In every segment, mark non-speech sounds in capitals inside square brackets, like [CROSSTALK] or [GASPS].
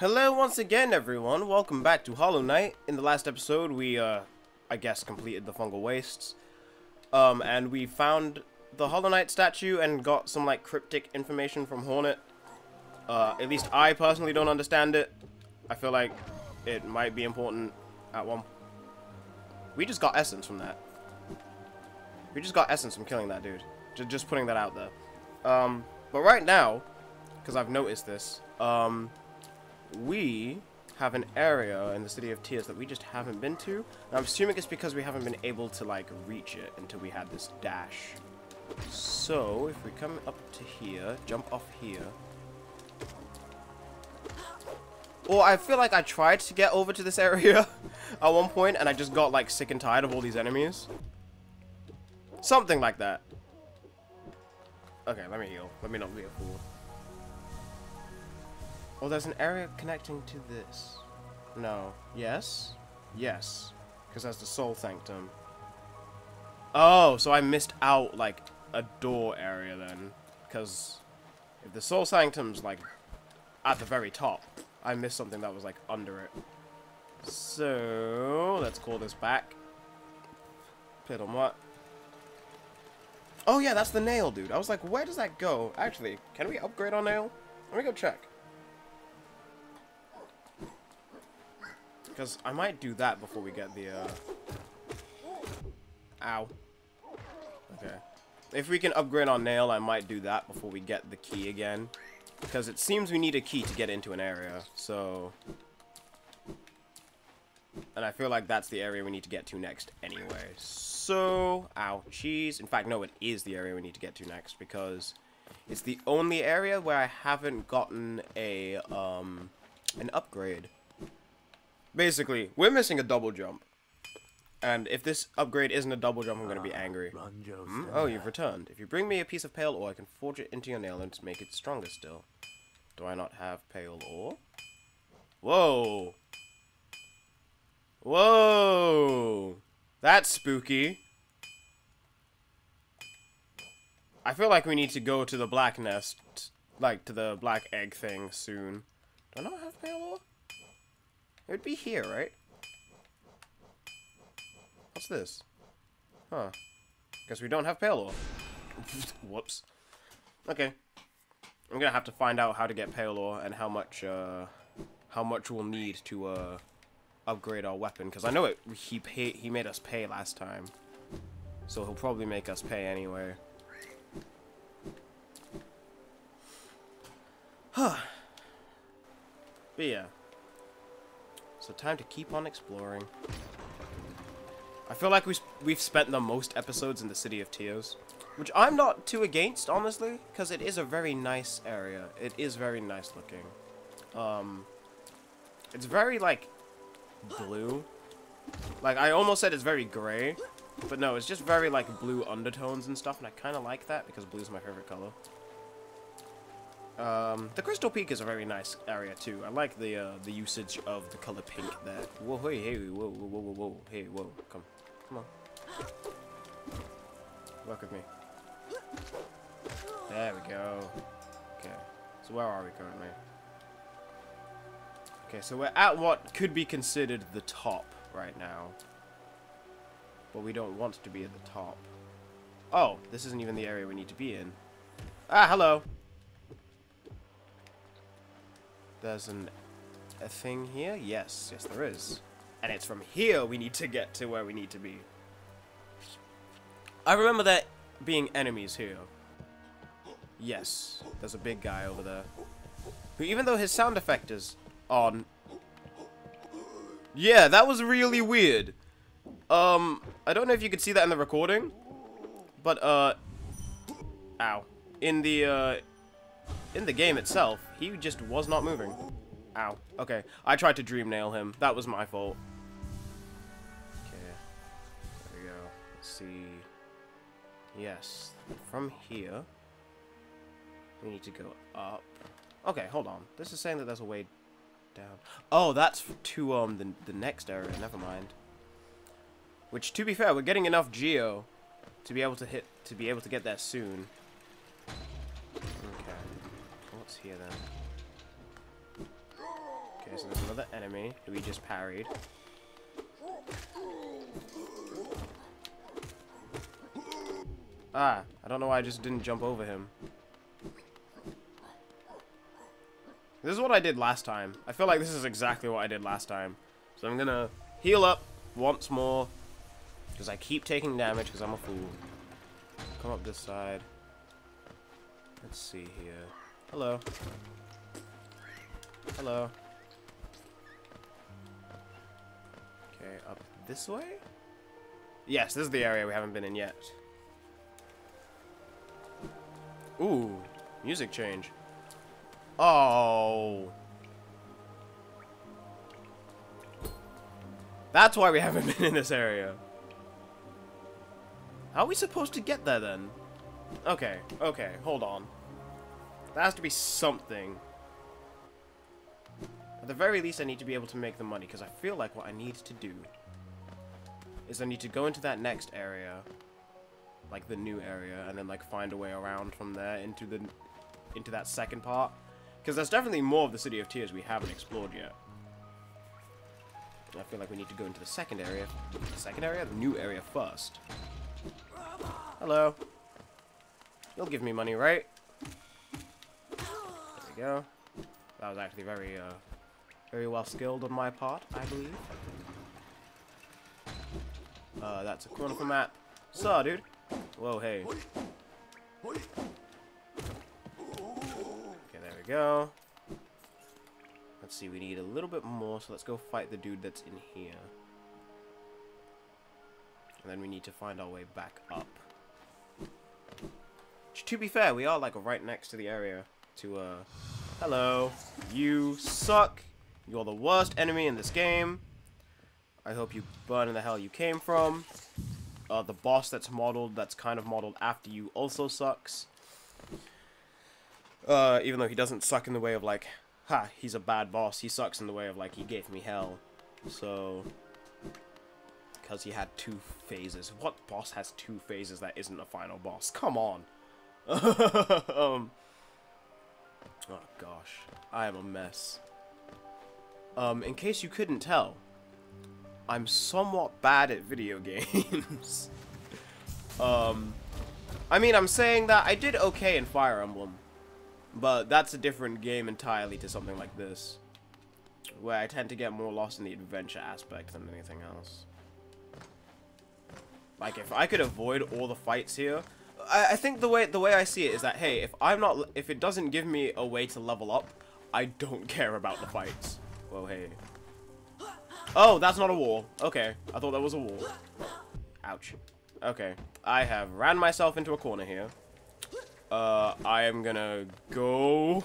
Hello once again, everyone. Welcome back to Hollow Knight. In the last episode, we, uh, I guess, completed the Fungal Wastes. Um, and we found the Hollow Knight statue and got some, like, cryptic information from Hornet. Uh, at least I personally don't understand it. I feel like it might be important at one... We just got essence from that. We just got essence from killing that dude. Just, just putting that out there. Um, but right now, because I've noticed this, um, we have an area in the city of Tears that we just haven't been to. And I'm assuming it's because we haven't been able to, like, reach it until we had this dash. So, if we come up to here, jump off here. Or I feel like I tried to get over to this area [LAUGHS] at one point, and I just got, like, sick and tired of all these enemies. Something like that. Okay, let me heal. Let me not be a fool. Oh, there's an area connecting to this. No. Yes? Yes. Because that's the Soul Sanctum. Oh, so I missed out, like, a door area then. Because if the Soul Sanctum's, like, at the very top, I missed something that was, like, under it. So, let's call this back. Pit on what? Oh, yeah, that's the nail, dude. I was like, where does that go? Actually, can we upgrade our nail? Let me go check. Because I might do that before we get the, uh... Ow. Okay. If we can upgrade our nail, I might do that before we get the key again. Because it seems we need a key to get into an area, so... And I feel like that's the area we need to get to next anyway. So, ow, cheese. In fact, no, it is the area we need to get to next because it's the only area where I haven't gotten a, um, an upgrade. Basically, we're missing a double jump. And if this upgrade isn't a double jump, I'm going to be angry. Hmm? Oh, you've returned. If you bring me a piece of pale ore, I can forge it into your nail and make it stronger still. Do I not have pale ore? Whoa! Whoa! That's spooky. I feel like we need to go to the black nest, like to the black egg thing soon. Do I not have pale ore? It would be here, right? What's this? Huh. Guess we don't have pale. [LAUGHS] Whoops. Okay. I'm gonna have to find out how to get pale ore and how much, uh, how much we'll need to, uh, upgrade our weapon. Because I know it, he pay, he made us pay last time. So he'll probably make us pay anyway. Huh. [SIGHS] but yeah. So time to keep on exploring. I feel like we we've spent the most episodes in the City of Tears. Which I'm not too against, honestly, because it is a very nice area. It is very nice looking. Um, it's very, like, blue. Like, I almost said it's very gray, but no, it's just very, like, blue undertones and stuff, and I kind of like that, because blue is my favorite color. Um, the Crystal Peak is a very nice area too. I like the uh, the usage of the color pink there. Whoa, hey, hey, whoa, whoa, whoa, whoa, whoa, hey, whoa, come, come on. Work with me. There we go. Okay, so where are we currently? Okay, so we're at what could be considered the top right now. But we don't want to be at the top. Oh, this isn't even the area we need to be in. Ah, hello. There's an a thing here? Yes, yes there is. And it's from here we need to get to where we need to be. I remember there being enemies here. Yes, there's a big guy over there. Who, even though his sound effect is on... Yeah, that was really weird. Um, I don't know if you could see that in the recording. But, uh... Ow. In the, uh... In the game itself, he just was not moving. Ow. Okay. I tried to dream nail him. That was my fault. Okay. There we go. Let's see. Yes. From here, we need to go up. Okay, hold on. This is saying that there's a way down. Oh, that's to um the, the next area. Never mind. Which, to be fair, we're getting enough geo to be able to hit to be able to get there soon. Then? Okay, so there's another enemy who we just parried. Ah, I don't know why I just didn't jump over him. This is what I did last time. I feel like this is exactly what I did last time. So I'm gonna heal up once more. Because I keep taking damage because I'm a fool. Come up this side. Let's see here. Hello. Hello. Okay, up this way? Yes, this is the area we haven't been in yet. Ooh, music change. Oh. That's why we haven't [LAUGHS] been in this area. How are we supposed to get there then? Okay, okay, hold on. There has to be something. At the very least, I need to be able to make the money, because I feel like what I need to do is I need to go into that next area, like the new area, and then like find a way around from there into the into that second part. Because there's definitely more of the City of Tears we haven't explored yet. I feel like we need to go into the second area. The second area? The new area first. Hello. You'll give me money, right? Go. That was actually very, uh, very well skilled on my part, I believe. Uh, that's a corner map. Saw, dude. Whoa, hey. Okay, there we go. Let's see, we need a little bit more, so let's go fight the dude that's in here. And then we need to find our way back up. To be fair, we are like right next to the area to, uh... Hello. You suck. You're the worst enemy in this game. I hope you burn in the hell you came from. Uh, the boss that's modeled, that's kind of modeled after you, also sucks. Uh, even though he doesn't suck in the way of like, ha, he's a bad boss. He sucks in the way of like, he gave me hell. So, because he had two phases. What boss has two phases that isn't a final boss? Come on. [LAUGHS] um, oh gosh, I am a mess. Um, in case you couldn't tell, I'm somewhat bad at video [LAUGHS] games. um, I mean, I'm saying that I did okay in Fire Emblem, but that's a different game entirely to something like this, where I tend to get more lost in the adventure aspect than anything else. Like, if I could avoid all the fights here, I, I think the way the way I see it is that, hey, if I'm not, if it doesn't give me a way to level up, I don't care about the fights. Well, hey. Oh, that's not a wall. Okay, I thought that was a wall. Ouch. Okay, I have ran myself into a corner here. Uh, I am gonna go...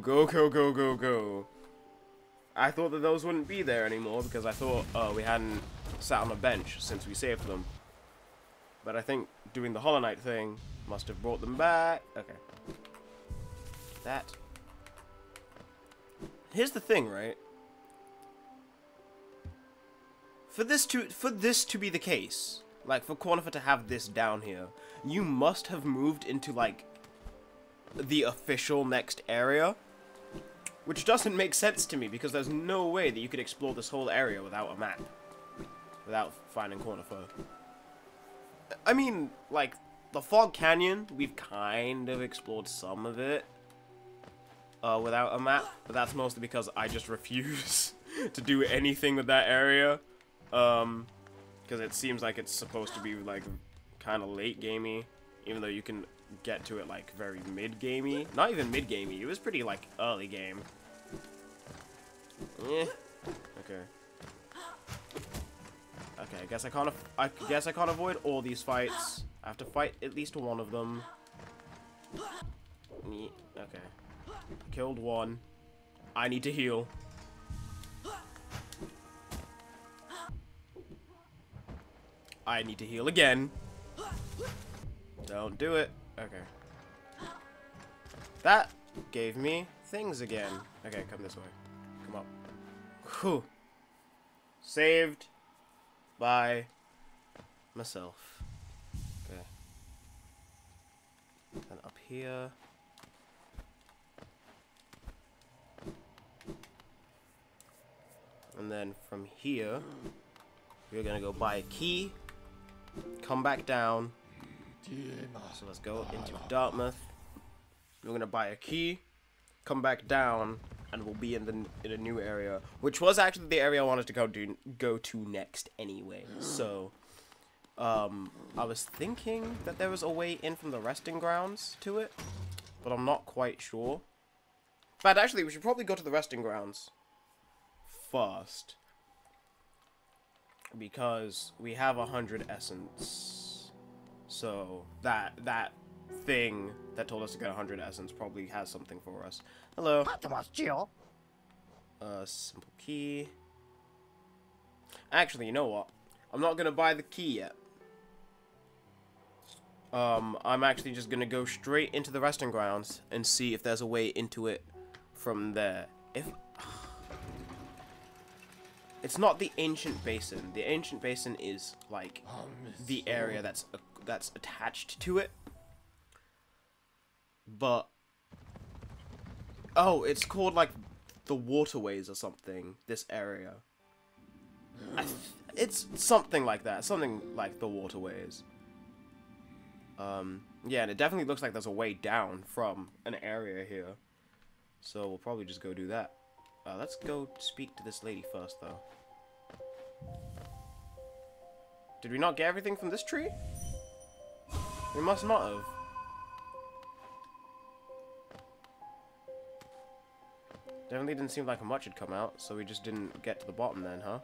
Go, go, go, go, go. I thought that those wouldn't be there anymore because I thought uh, we hadn't sat on a bench since we saved them. But I think doing the Hollow Knight thing must have brought them back. Okay. That. Here's the thing, right? For this to for this to be the case, like for Cornifer to have this down here, you must have moved into like the official next area. Which doesn't make sense to me because there's no way that you could explore this whole area without a map. Without finding Cornifer. I mean, like, the Fog Canyon, we've kind of explored some of it uh, without a map, but that's mostly because I just [LAUGHS] refuse to do anything with that area. Um, because it seems like it's supposed to be, like, kind of late gamey, even though you can get to it, like, very mid-gamey. Not even mid-gamey, it was pretty, like, early game. Eh. Okay. Okay, I guess I can't. I guess I can't avoid all these fights. I have to fight at least one of them. Okay. Killed one. I need to heal. I need to heal again. Don't do it. Okay. That gave me things again. Okay, come this way. Come up. Whew. Saved by myself. Okay. And up here. And then from here, we're gonna go buy a key, come back down. So let's go into Dirtmouth. We're gonna buy a key, come back down, and we'll be in the in a new area, which was actually the area I wanted to go do go to next anyway. So, um, I was thinking that there was a way in from the resting grounds to it, but I'm not quite sure. But actually, we should probably go to the resting grounds first because we have a hundred essence. So that that thing that told us to get a hundred essence probably has something for us. Hello. Uh, simple key. Actually, you know what? I'm not gonna buy the key yet. Um, I'm actually just gonna go straight into the resting grounds and see if there's a way into it from there. If [SIGHS] it's not the ancient basin, the ancient basin is like the area that's that's attached to it. But oh, it's called like the waterways or something. This area. It's something like that. Something like the waterways. Um, yeah, and it definitely looks like there's a way down from an area here. So we'll probably just go do that. Uh, let's go speak to this lady first, though. Did we not get everything from this tree? We must not have. Definitely didn't seem like much had come out, so we just didn't get to the bottom then, huh?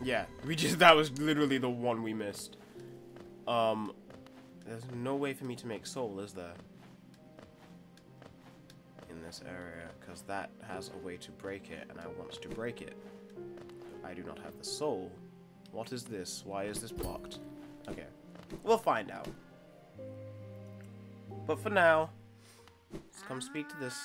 Yeah, we just, [LAUGHS] that was literally the one we missed. Um, there's no way for me to make soul, is there? In this area, because that has a way to break it, and I want to break it. I do not have the soul. What is this? Why is this blocked? Okay, we'll find out. But for now, let's come speak to this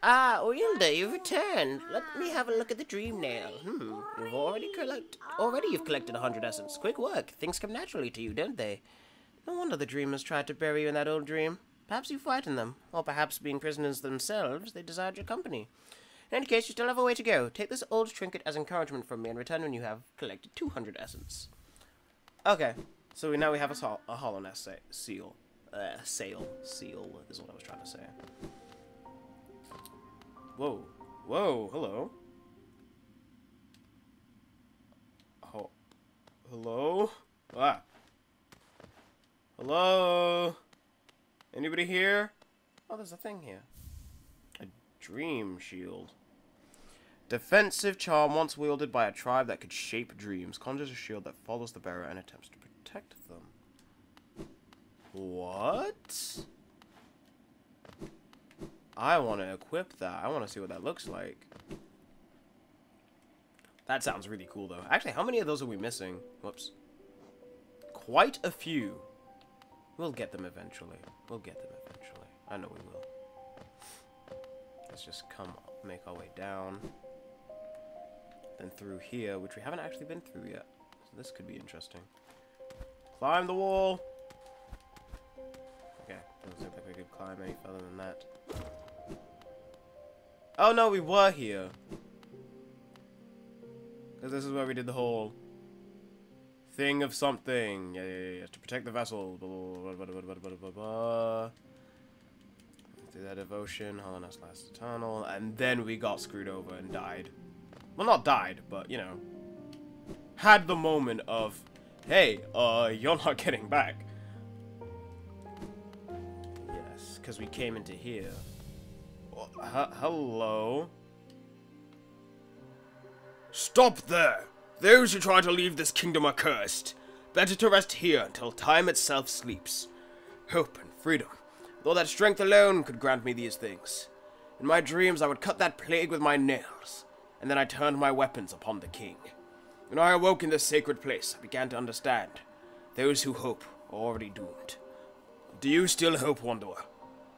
Ah, Oyunda, you've returned. Let me have a look at the dream nail. Hmm, you've already collect already you've collected a hundred essence. Quick work. Things come naturally to you, don't they? No wonder the dreamers tried to bury you in that old dream. Perhaps you frightened them, or perhaps being prisoners themselves, they desired your company. In any case, you still have a way to go. Take this old trinket as encouragement from me and return when you have collected 200 essence. Okay, so we, now we have a, a Hallownest seal. Uh, sail. Seal is what I was trying to say. Whoa. Whoa, hello. Oh. Hello? Ah. Hello? Anybody here? Oh, there's a thing here. A dream shield. Defensive charm once wielded by a tribe that could shape dreams. Conjures a shield that follows the bearer and attempts to protect them. What? I want to equip that. I want to see what that looks like. That sounds really cool, though. Actually, how many of those are we missing? Whoops. Quite a few. We'll get them eventually. We'll get them eventually. I know we will. Let's just come make our way down. Then through here, which we haven't actually been through yet. So this could be interesting. Climb the wall! Doesn't look like we could climb any further than that. Oh no, we were here. Because this is where we did the whole thing of something. Yeah, yeah, yeah. To protect the vessel. Blah, blah, blah, blah, blah, blah, blah. Through that devotion, Hallownest last eternal. And then we got screwed over and died. Well, not died, but, you know. Had the moment of, hey, uh, you're not [LAUGHS] getting back. Because we came into here hello? Stop there! Those who try to leave this kingdom are cursed. Better to rest here until time itself sleeps. Hope and freedom. Though that strength alone could grant me these things. In my dreams I would cut that plague with my nails, and then I turned my weapons upon the king. When I awoke in this sacred place, I began to understand. Those who hope are already doomed. Do you still hope, Wanderer?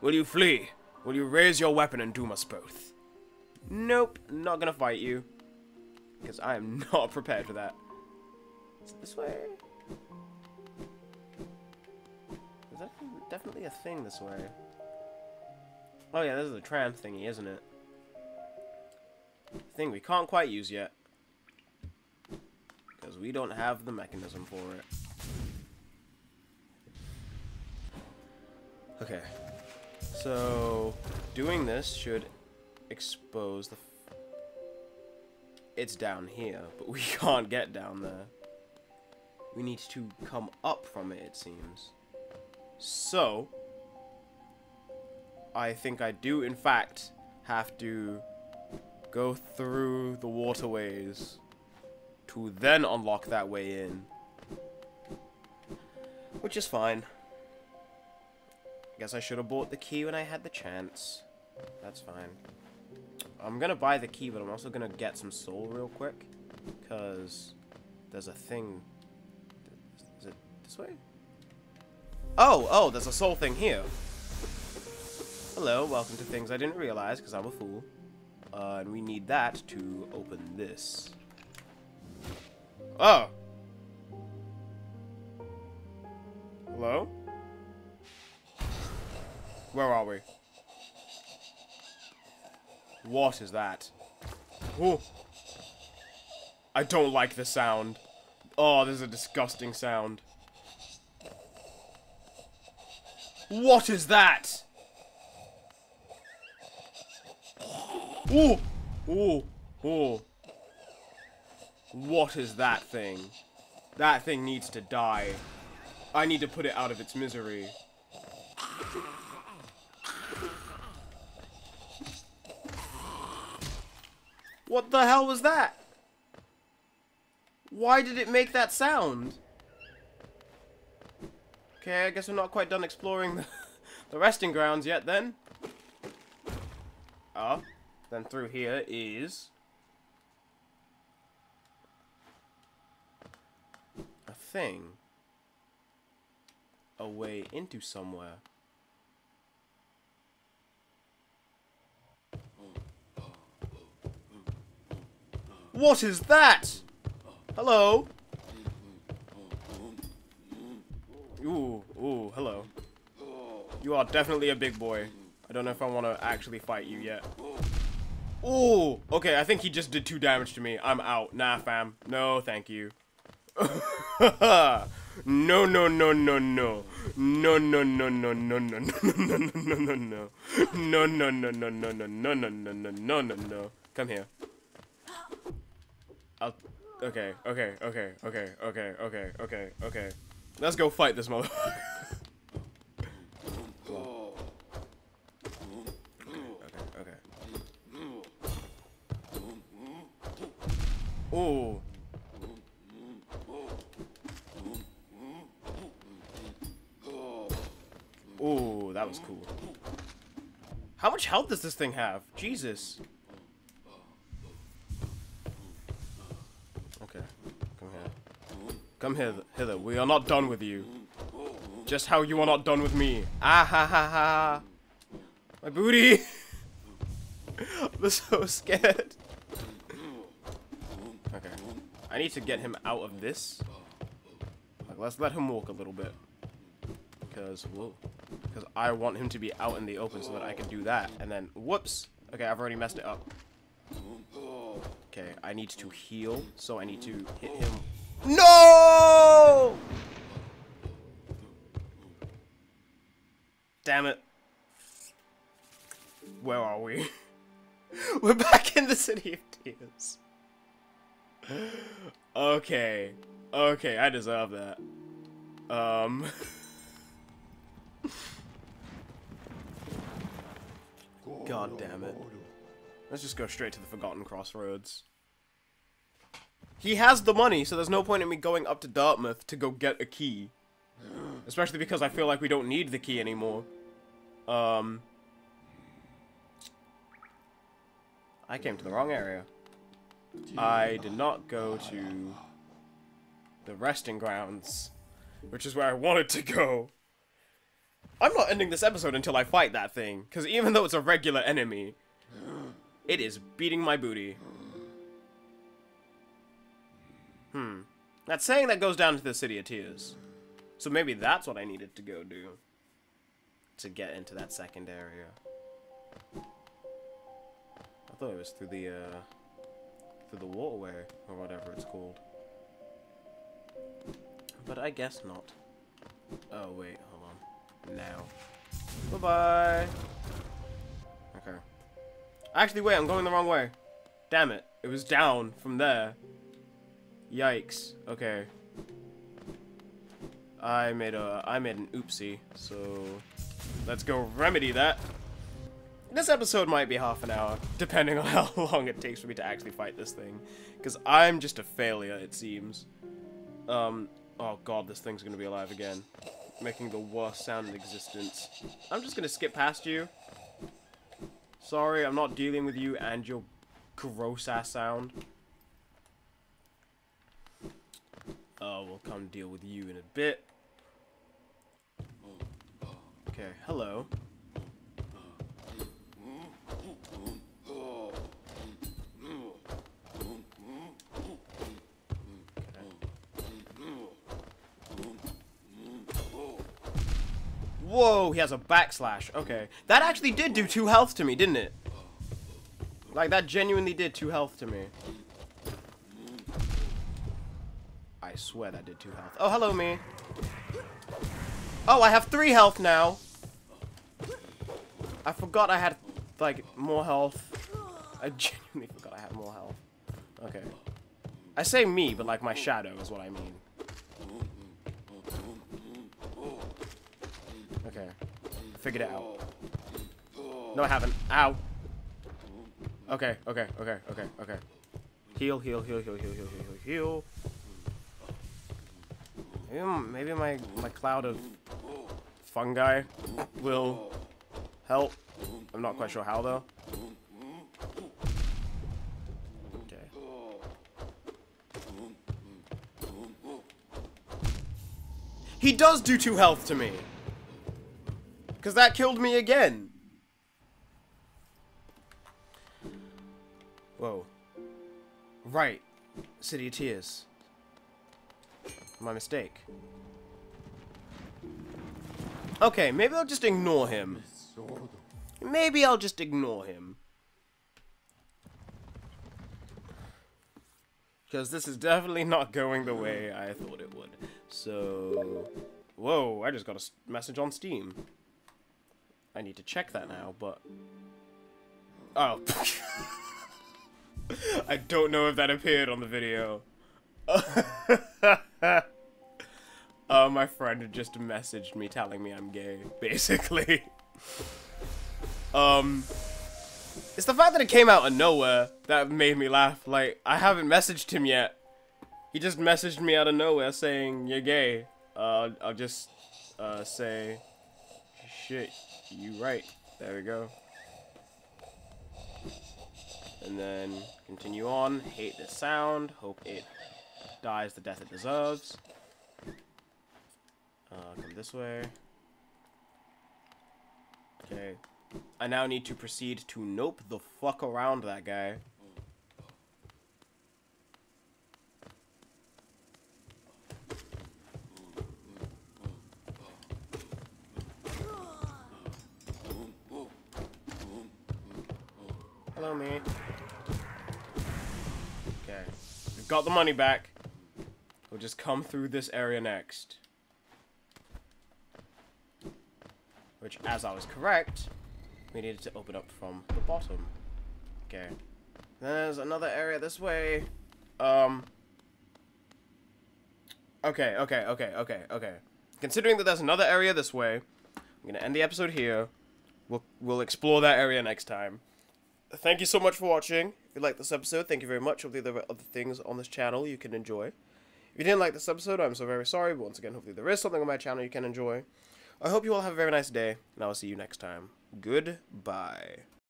Will you flee? Will you raise your weapon and doom us both? Nope, not gonna fight you. Because I am [LAUGHS] not prepared for that. Is it this way? Is that definitely a thing this way? Oh yeah, this is a tram thingy, isn't it? thing we can't quite use yet. Because we don't have the mechanism for it. Okay. So, doing this should expose the... it's down here, but we [LAUGHS] can't get down there. We need to come up from it, it seems. So, I think I do, in fact, have to go through the waterways to then unlock that way in. Which is fine. I guess I should have bought the key when I had the chance. That's fine. I'm gonna buy the key, but I'm also gonna get some soul real quick. Because there's a thing. Is it this way? Oh, oh, there's a soul thing here. Hello, welcome to things I didn't realize because I'm a fool. Uh, and we need that to open this. Oh! Hello? Where are we? What is that? Oh! I don't like the sound. Oh, this is a disgusting sound. What is that? Ooh! Ooh! Ooh! What is that thing? That thing needs to die. I need to put it out of its misery. What the hell was that? Why did it make that sound? Okay, I guess we're not quite done exploring the, [LAUGHS] the resting grounds yet then. Oh, then through here is... A thing. A way into somewhere. What is that? Hello? Ooh, ooh, hello. You are definitely a big boy. I don't know if I want to actually fight you yet. Ooh, okay, I think he just did two damage to me. I'm out. Nah, fam. No, thank you. no, no, no, no, no. No, no, no, no, no, no, no, no, no, no, no, no, no. No, no, no, no, no, no, no, no, no, no, no, no, no. Come here. I'll... Okay, okay, okay, okay, okay, okay, okay, okay. Let's go fight this motherfucker. [LAUGHS] okay, okay. Ooh. Ooh, that was cool. How much health does this thing have? Jesus. Okay, come here. Come here, hither. We are not done with you. Just how you are not done with me. Ah ha ha ha. My booty. [LAUGHS] I'm so scared. Okay. I need to get him out of this. Like, let's let him walk a little bit. Because, whoa. Because I want him to be out in the open so that I can do that. And then, whoops. Okay, I've already messed it up. Okay, I need to heal, so I need to hit him. No! Damn it. Where are we? [LAUGHS] We're back in the City of Tears. Okay. Okay, I deserve that. Um... [LAUGHS] God damn it. Let's just go straight to the Forgotten Crossroads. He has the money, so there's no point in me going up to Dirtmouth to go get a key. [GASPS] Especially because I feel like we don't need the key anymore. Um... I came to the wrong area. I did not go to the resting grounds, which is where I wanted to go. I'm not ending this episode until I fight that thing, because even though it's a regular enemy, [GASPS] it is beating my booty. Hmm. That's saying that goes down to the City of Tears. So maybe that's what I needed to go do. To get into that second area. I thought it was through the, uh... through the waterway, or whatever it's called. But I guess not. Oh, wait, hold on. Now. Bye-bye! Okay. Actually, wait, I'm going the wrong way. Damn it. It was down from there. Yikes. Okay. I made a I made an oopsie, so let's go remedy that. This episode might be half an hour, depending on [LAUGHS] how long it takes for me to actually fight this thing. Because I'm just a failure, it seems. Um, oh god, this thing's gonna be alive again. Making the worst sound in existence. I'm just gonna skip past you. Sorry, I'm not dealing with you and your gross-ass sound. Oh, we'll come deal with you in a bit. Okay, hello. Whoa, he has a backslash. Okay. That actually did do two health to me, didn't it? Like, that genuinely did two health to me. I swear that did two health. Oh, hello, me. Oh, I have three health now. I forgot I had, like, more health. I [LAUGHS] genuinely forgot I had more health. Okay. I say me, but, like, my shadow is what I mean. Okay. Figured it out. No, I haven't. Ow. Okay, okay, okay, okay, okay. Heal, heal, heal, heal, heal, heal, heal, heal. Maybe, maybe my, my cloud of fungi will help. I'm not quite sure how, though. Okay. He does do two health to me! Because that killed me again. Whoa. Right. City of Tears. My mistake. Okay, maybe I'll just ignore him. Maybe I'll just ignore him. Because this is definitely not going the way I thought it would. So... Whoa, I just got a message on Steam. I need to check that now, but... Oh. [LAUGHS] I don't know if that appeared on the video. Uh, [LAUGHS] my friend just messaged me telling me I'm gay, [LAUGHS] basically. um, it's the fact that it came out of nowhere that made me laugh. Like, I haven't messaged him yet. He just messaged me out of nowhere saying, you're gay. Uh, I'll just, uh, say, shit, you right. There we go. And then continue on. Hate the sound. Hope it dies the death it deserves. Uh, come this way. Okay. I now need to proceed to nope the fuck around that guy. Hello, me. Okay. We've got the money back. We'll just come through this area next. Which, as I was correct, we needed to open up from the bottom. Okay. There's another area this way. Um. Okay, okay, okay, okay, okay. Considering that there's another area this way, I'm gonna end the episode here. We'll, we'll explore that area next time thank you so much for watching. If you liked this episode, thank you very much. Hopefully there are other things on this channel you can enjoy. If you didn't like this episode, I'm so very sorry, but once again, hopefully there is something on my channel you can enjoy. I hope you all have a very nice day, and I will see you next time. Goodbye.